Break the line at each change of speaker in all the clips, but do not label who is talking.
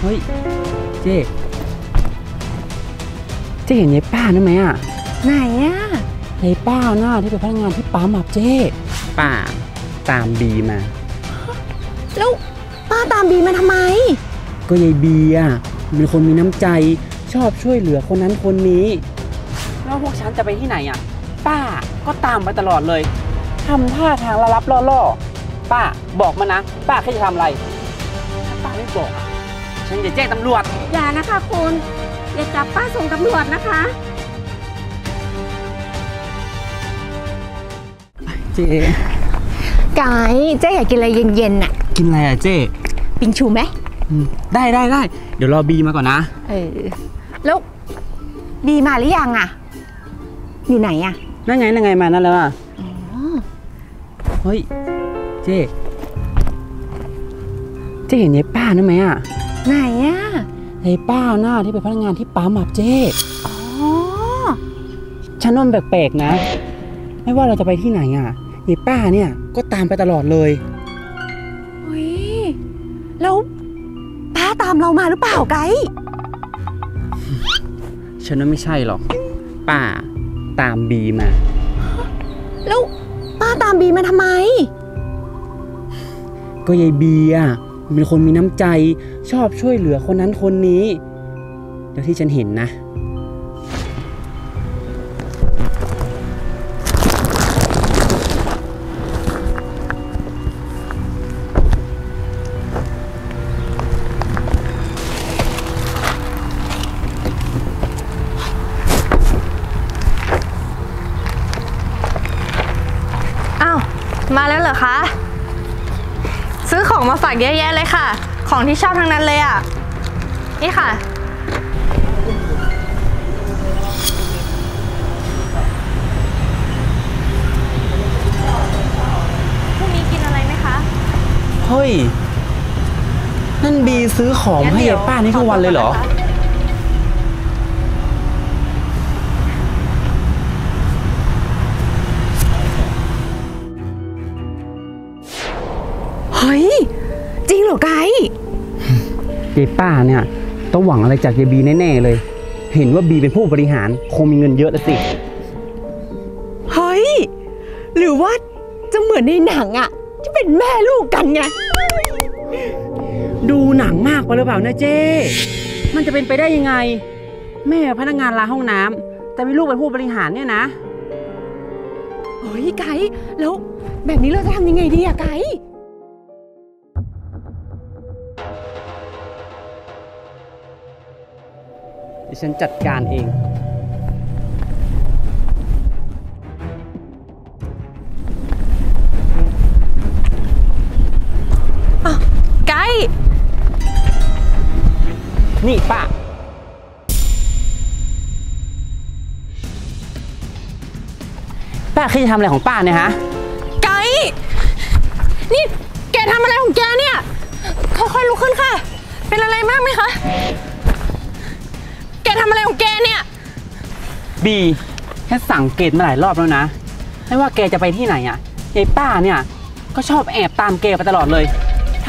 เฮ้ย เจ๊เจ๊เห็นยายป้านั่นไหมอะ
ไหนอะ
ยายป้าหน้าที่เป็นพนักงานที่ปั๊มอะเจ๊ป้าตามบีมา
แล้วป้าตามบีมาทำไม
ก็ยายบีอะเป็นคนมีน้ำใจชอบช่วยเหลือคนนั้นคนนี้ แล้วพวกฉันจะไปที่ไหนอะ ป้าก็ตามไปตลอดเลยทำท่าทางละลับล่อๆป้าบอกมานะ ป้าแค่จะทำอะไรถ้าป้าไม่บอกอะ ฉันจะแจ้งตำรวจ
อย่านะคะคุณ อย่าจับป้าส่งตำรวจนะคะ
เจ๊
ไก่เจ๊อยากกินอะไรเย็นๆน่ะ
กินอะไรอะเจ๊
ปิงชูไหม
อืมได้ได้ได้ เดี๋ยวรอบีมาก่อนนะ
เออแล้วบีมาหรือยังอะ อยู่ไหนอะ
นั่นไงนั่นไงมานั่นแล้วอะเฮ้ย เจ๊เจ๊เห็นยายป้านั่นไหมอะ
ไหนอะ
ยายป้าหน้าที่เป็นพนักงานที่ปั๊มอะเจ๊
อ๋อ
ฉันว่ามันแปลกๆนะ ไม่ว่าเราจะไปที่ไหนอะยายป้าเนี่ยก็ตามไปตลอดเลย
เฮ้ยแล้วป้าตามเรามาหรือเปล่าไก่
ฉันว่าไม่ใช่หรอก ป้าตามบีมา
แล้วป้าตามบีมาทำไม
ก็ยายบีอะเป็นคนมีน้ำใจ ชอบช่วยเหลือคนนั้นคนนี้แล้วที่ฉันเห็นนะ
อ้าว มาแล้วเหรอคะ ซื้อของมาฝากเยอะแยะเลยค่ะ ของที่ชอบทั้งนั้นเลยอะ นี่ค่ะ พรุ่งนี้กินอะไรไหมคะ
เฮ้ย นั่นบีซื้อของมาให้ยายป้านี่ทุกวันเลยเหรอ
เฮ้ย จริงเหรอไก่
ยายป้าเนี่ยต้องหวังอะไรจากยายบีแน่ๆเลย เห็นว่าบีเป็นผู้บริหารคงมีเงินเยอะแล้วสิ
เฮ้ย หรือว่าจะเหมือนในหนังอะที่เป็นแม่ลูกกันไง
ดูหนังมากไปหรือเปล่านะเจ้ มันจะเป็นไปได้ยังไง แม่พนักงานล้างห้องน้ำแต่มีลูกเป็นผู้บริหารเนี่ยนะ
เฮ้ยไก่แล้วแบบนี้เราจะทำยังไงดีอะไก่
เดี๋ ฉันจัดการเอง
ไกด์
นี่ป้า ป้าคิดจะทำอะไรของป้าเนี่ยฮะ
ไกด์นี่แกทำอะไรของแกเนี่ย ค่อยๆลุกขึ้นค่ะ เป็นอะไรมากไหมคะแกทำอะไรของแกเนี่ย
บีแค่สังเกตมาหลายรอบแล้วนะ ไม่ว่าแกจะไปที่ไหนอะยายป้าเนี่ย ก็ชอบแอบตามแกไปตลอดเลย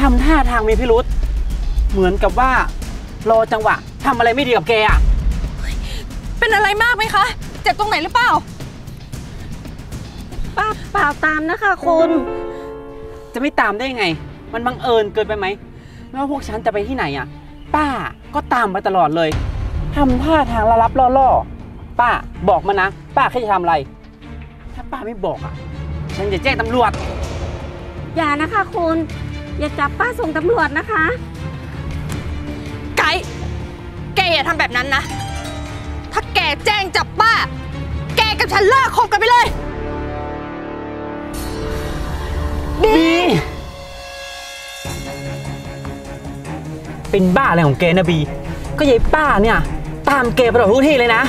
ทำท่าทางมีพิรุษเหมือนกับว่ารอจังหวะทำอะไรไม่ดีกับแกอะ
เป็นอะไรมากไหมคะ เจ็บตรงไหนหรือเปล่า
ป้าเปล่าตามนะคะคุณ
จะไม่ตามได้ยังไง มันบังเอิญเกินไปไหมไม่ว่าพวกฉันจะไปที่ไหนอะ ป้าก็ตามไปตลอดเลย ทำท่าทางละลับล่อๆ ป้าบอกมานะ ป้าแค่จะทำอะไร ถ้าป้าไม่บอกอะ ฉันจะแจ้งตำรวจ
อย่านะคะคุณ อย่าจับป้าส่งตำรวจนะคะ
ไกด์แกอย่าทำแบบนั้นนะ ถ้าแกแจ้งจับป้า แกกับฉันเลิกคบกันไปเลย
บีเป็นบ้าอะไรของแกนะบี ก็ยายป้าเนี่ย ตามแกไปตลอดทุกที่เลยนะ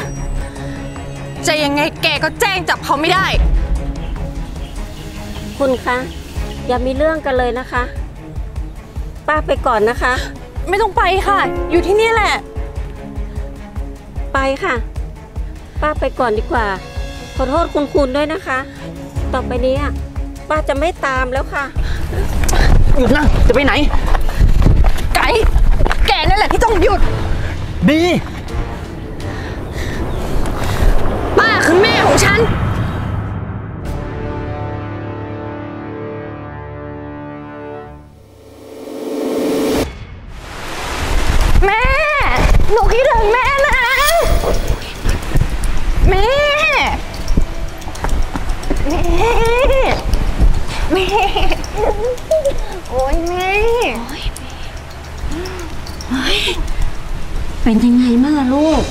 จะยังไงแกก็แจ้งจับเขาไม่ได้
คุณคะ อย่ามีเรื่องกันเลยนะคะ ป้าไปก่อนนะคะ
ไม่ต้องไปค่ะ อยู่ที่นี่แหละ
ไปค่ะ ป้าไปก่อนดีกว่า ขอโทษคุณคุณด้วยนะคะ ต่อไปนี้อะป้าจะไม่ตามแล้วค่ะ
หยุดนะ จะไปไหน
ไกด์แกนั่นแหละที่
บี
ป้า คือแม่ของฉัน แม่ หนูคิดถึงแม่นะ แม่ แม่ แม่ โอ้ยแม่
เป็นยังไงบ้างอลูก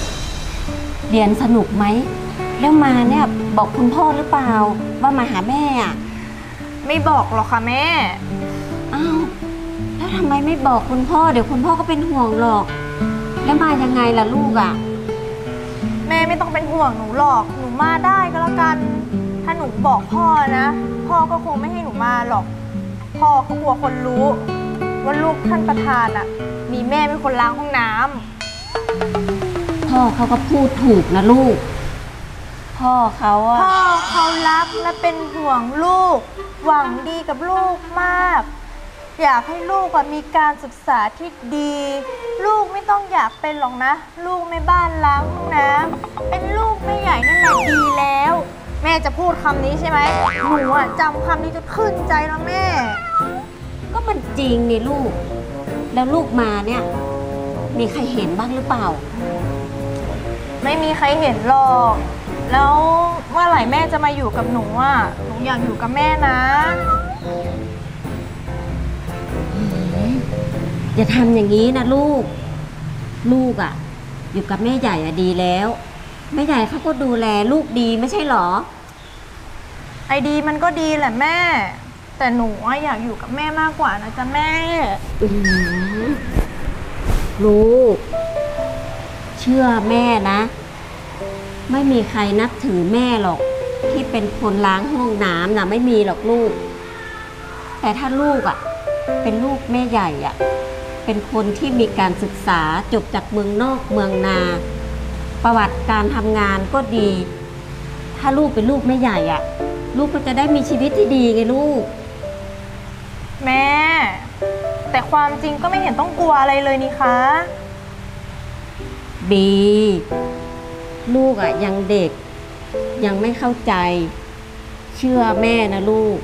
เรียนสนุกไหม แล้วมาเนี่ยบอกคุณพ่อหรือเปล่า ว่ามาหาแม่อะ
ไม่บอกหรอกค่ะแม่
อ้าวแล้วทำไมไม่บอกคุณพ่อ เดี๋ยวคุณพ่อก็เป็นห่วงหรอก แล้วมายังไงล่ะลูกอะ
แม่ไม่ต้องเป็นห่วงหนูหรอก หนูมาได้ก็แล้วกัน ถ้าหนูบอกพ่อนะ พ่อก็คงไม่ให้หนูมาหรอก พ่อเขากลัวคนรู้ว่าลูกท่านประธานอะมีแม่เป็นคนล้างห้องน้ำ
พ่อเขาก็พูดถูกนะลูก พ่อเขาอะ
พ่อเขารักและเป็นห่วงลูก หวังดีกับลูกมาก อยากให้ลูกอะมีการศึกษาที่ดี ลูกไม่ต้องอยากเป็นหรอกนะ ลูกไม่บ้านล้างห้องน้ำเป็นลูกไม่ใหญ่นั่นแหละดีแล้ว แม่จะพูดคำนี้ใช่ไหมหนูอะจำคำนี้จนขึ้นใจแล้วแม่
ก็มันจริงนี่ลูก แล้วลูกมาเนี่ย มีใครเห็นบ้างหรือเปล่า
ไม่มีใครเห็นหรอก แล้วเมื่อไหร่แม่จะมาอยู่กับหนูอะ หนูอยากอยู่กับแม่นะ
อย่าทำอย่างนี้นะลูก ลูกอะ่ะ อยู่กับแม่ใหญ่อะดีแล้ว แม่ใหญ่เขาก็ดูแลลูกดีไม่ใช่หรอ
ไอดีมันก็ดีแหละแม่ แต่หนูอะอยากอยู่กับแม่มากกว่านะจ๊ะแม่
อืมลูก เชื่อแม่นะ ไม่มีใครนับถือแม่หรอก ที่เป็นคนล้างห้องน้ำนะไม่มีหรอกลูก แต่ถ้าลูกอะ่ะ เป็นลูกแม่ใหญ่อะ่ะ เป็นคนที่มีการศึกษาจบจากเมืองนอกเมืองนา ประวัติการทำงานก็ดี ถ้าลูกเป็นลูกแม่ใหญ่อะ่ะ ลูกก็จะได้มีชีวิตที่ดีไงลูก
แม่ แต่ความจริงก็ไม่เห็นต้องกลัวอะไรเลยนี่คะ
บี ลูกอะ่ะยังเด็ก ยังไม่เข้าใจ เชื่อแม่นะลูก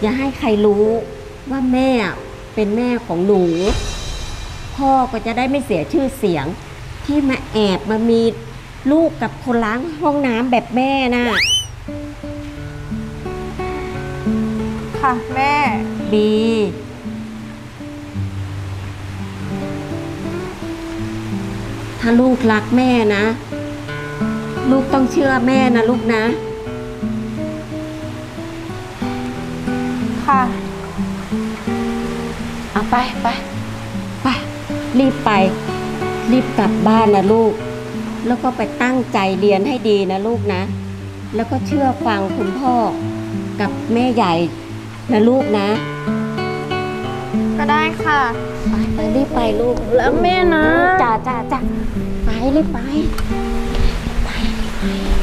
อย่าให้ใครรู้ว่าแม่อะเป็นแม่ของหนู พ่อก็จะได้ไม่เสียชื่อเสียง ที่มาแอบมามีลูกกับคนล้างห้องน้ำแบบแม่น่ะ
ค่ะแม่
บี ถ้าลูกรักแม่นะ ลูกต้องเชื่อแม่นะลูกนะ
ค่ะ
เอาไปไปไปรีบไป รีบกลับบ้านนะลูก แล้วก็ไปตั้งใจเรียนให้ดีนะลูกนะ แล้วก็เชื่อฟังคุณพ่อกับแม่ใหญ่นะลูกนะ
ก็ได้ค่ะ
ไปไปรีบไปลูก
แล้วแม่นะ
จ้าจ้าจ้าไปรีบไป บี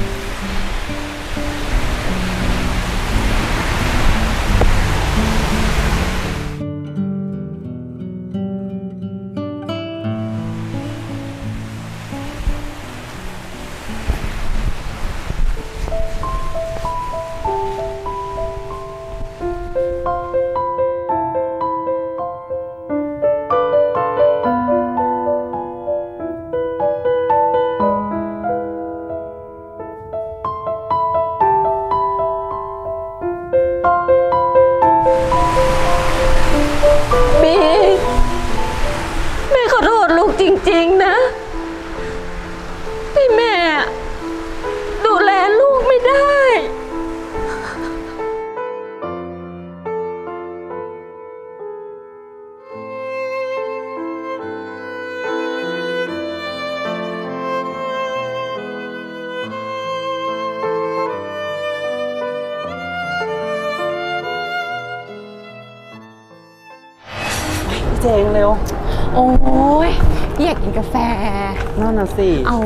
สิ
เอา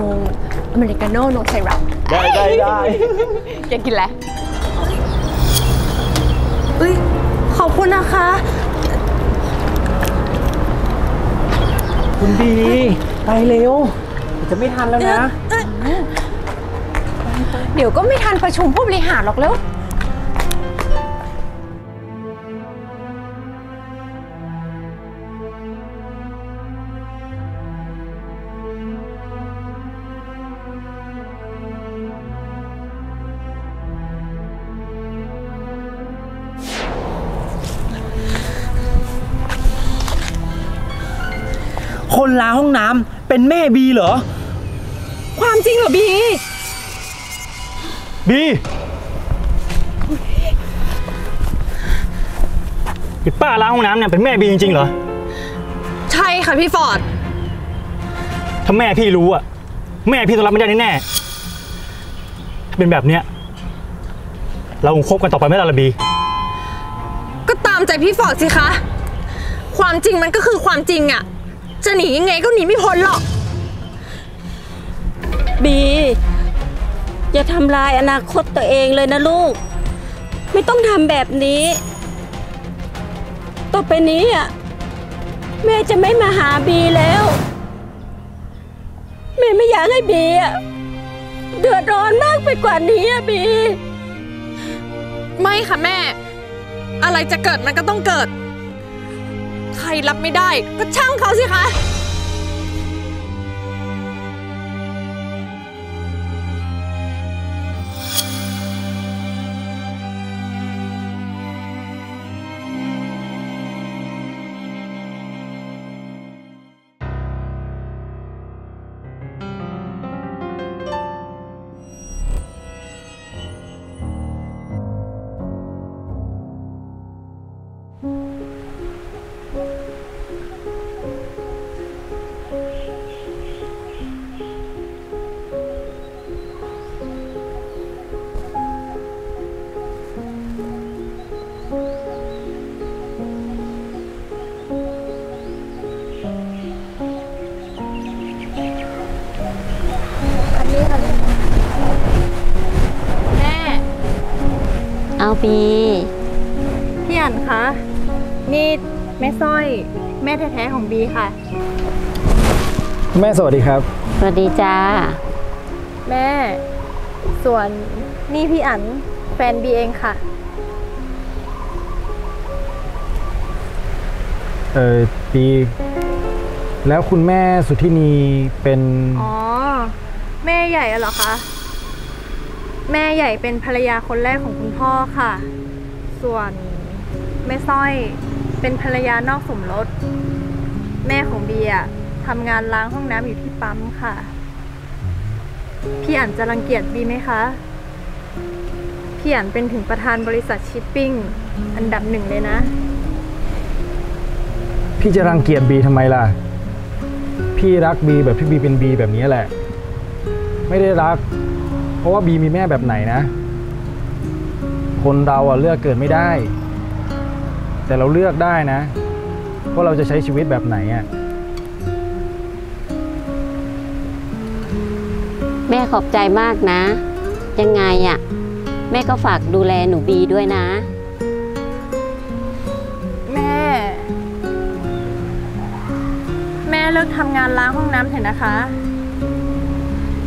อเมริกาโน่นมไซรัป
ได้ได้ได้
อยากกินอะไร
เอ้ยขอบคุณนะคะ
คุณบีไปเร็วเดี๋ยวจะไม่ทันแล้วนะ
เดี๋ยวก็ไม่ทันประชุมผู้บริหารหรอกแล้ว
คนล้างห้องน้ำเป็นแม่บีเหรอ
ความจริงเหรอบี
บีไอ้ป้าล้างห้องน้ำเนี่ยเป็นแม่บีจริงๆเหรอ
ใช่ค่ะพี่ฟอร์ด
ถ้าแม่พี่รู้อะแม่พี่ต้องรับไม่ได้แน่ๆถ้าเป็นแบบเนี้ย เราคงคบกันต่อไปไม่ได้ละบี
ก็ตามใจพี่ฟอร์ดสิคะ ความจริงมันก็คือความจริงอะ จะหนียังไงก็หนีไม่พ้นหรอก
บี อย่าทำลายอนาคตตัวเองเลยนะลูก ไม่ต้องทำแบบนี้ ต่อไปนี้อะแม่จะไม่มาหาบีแล้ว แม่ไม่อยากให้บีอะเดือดร้อนมากไปกว่านี้อะบี
ไม่ค่ะแม่ อะไรจะเกิดมันก็ต้องเกิด ใครรับไม่ได้ ก็ช่างเขาสิคะ
ม่สร้อย แม่แท้ๆของบีค่ะ
แม่สวัสดีครับ
สวัสดีจ้า
แม่ ส่วนนี่พี่อันแฟนบีเองค่ะ
เออบีแล้วคุณแม่สุธินีเป็น
อ๋อ แม่ใหญ่อะเหรอคะ แม่ใหญ่เป็นภรรยาคนแรกของคุณพ่อค่ะ ส่วนแม่สร้อย เป็นภรรยานอกสมรส แม่ของเบียร์ทำงานล้างห้องน้ำอยู่ที่ปั๊มค่ะ พี่อันจะรังเกียจบีไหมคะ พี่อันเป็นถึงประธานบริษัทชิปปิ้ง อันดับหนึ่งเลยนะ
พี่จะรังเกียจบีทำไมล่ะ พี่รักบีแบบที่บีเป็นบีแบบนี้แหละ ไม่ได้รัก เพราะว่าบีมีแม่แบบไหนนะ คนเราอะเลือกเกิดไม่ได้ แต่เราเลือกได้นะว่าเราจะใช้ชีวิตแบบไหนอะ
แม่ขอบใจมากนะ ยังไงอะ แม่ก็ฝากดูแลหนูบีด้วยนะ
แม่ แม่เลิกทำงานล้างห้องน้ำเถอะนะคะ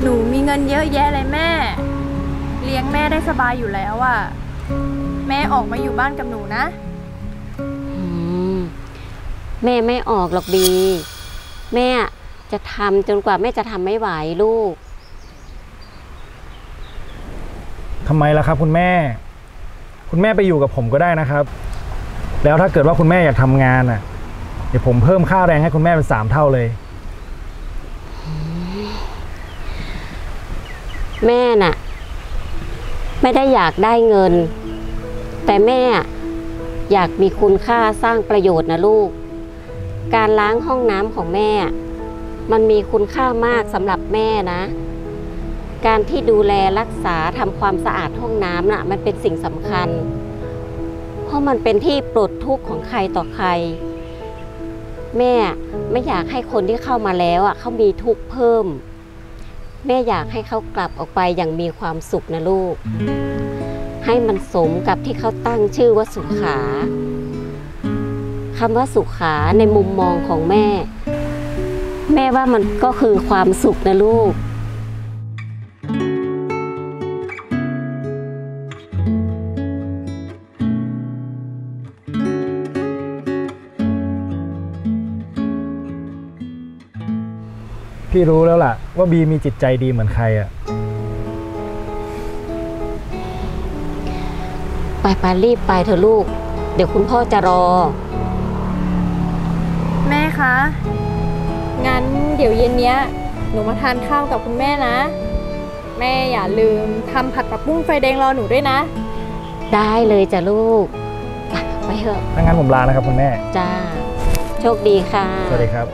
หนูมีเงินเยอะแยะเลยแม่ เลี้ยงแม่ได้สบายอยู่แล้วอะแม่ออกมาอยู่บ้านกับหนูนะ
อืม แม่ไม่ออกหรอกบี แม่จะทำจนกว่าแม่จะทำไม่ไหวลูก
ทำไมล่ะครับ คุณแม่ คุณแม่ไปอยู่กับผมก็ได้นะครับ แล้วถ้าเกิดว่าคุณแม่อยากทำงานอะ เดี๋ยวผมเพิ่มค่าแรงให้คุณแม่เป็นสามเท่าเลย
แม่น่ะ ไม่ได้อยากได้เงิน แต่แม่อยากมีคุณค่าสร้างประโยชน์นะลูก การล้างห้องน้ำของแม่ มันมีคุณค่ามากสำหรับแม่นะ การที่ดูแลรักษาทำความสะอาดห้องน้ำน่ะ มันเป็นสิ่งสำคัญ เพราะมันเป็นที่ปลดทุกข์ของใครต่อใคร แม่ไม่อยากให้คนที่เข้ามาแล้วอะเขามีทุกข์เพิ่ม แม่อยากให้เขากลับออกไปอย่างมีความสุขนะลูก ให้มันสมกับที่เขาตั้งชื่อว่าสุขา คำว่าสุขาในมุมมองของแม่ แม่ว่ามันก็คือความสุขนะลูก
พี่รู้แล้วล่ะ ว่าบีมีจิตใจดีเหมือนใครอะ
ไปไปรีบไปเถอะลูก เดี๋ยวคุณพ่อจะรอ
แม่ คะ งั้นเดี๋ยวเย็นเนี้ยหนูมาทานข้าวกับคุณแม่นะ แม่อย่าลืมทำผัดผักบุ้งไฟแดงรอหนูด้วยนะ
ได้เลยจ้ะลูกไปไปเถอะ
ถ้างั้นผมลานะครับคุณแม่
จ้า โชคดีค่ะ
สวัสดีครับ